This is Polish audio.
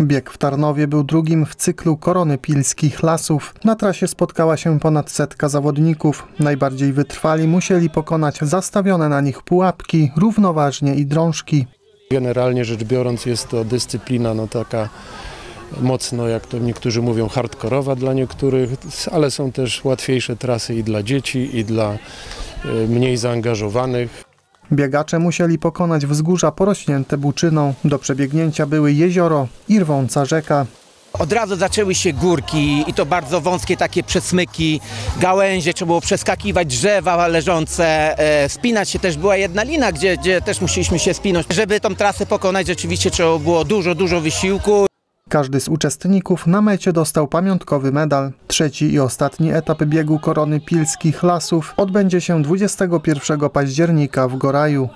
Bieg w Tarnowie był drugim w cyklu Korony Pilskich Lasów. Na trasie spotkała się ponad setka zawodników. Najbardziej wytrwali musieli pokonać zastawione na nich pułapki, równoważnie i drążki. Generalnie rzecz biorąc jest to dyscyplina no taka mocno, jak to niektórzy mówią, hardkorowa dla niektórych, ale są też łatwiejsze trasy i dla dzieci, i dla y, mniej zaangażowanych. Biegacze musieli pokonać wzgórza porośnięte buczyną. Do przebiegnięcia były jezioro i rwąca rzeka. Od razu zaczęły się górki i to bardzo wąskie takie przesmyki, gałęzie, trzeba było przeskakiwać drzewa leżące, e, spinać się też była jedna lina, gdzie, gdzie też musieliśmy się spinać. Żeby tą trasę pokonać rzeczywiście trzeba było dużo, dużo wysiłku. Każdy z uczestników na mecie dostał pamiątkowy medal. Trzeci i ostatni etap biegu Korony Pilskich Lasów odbędzie się 21 października w Goraju.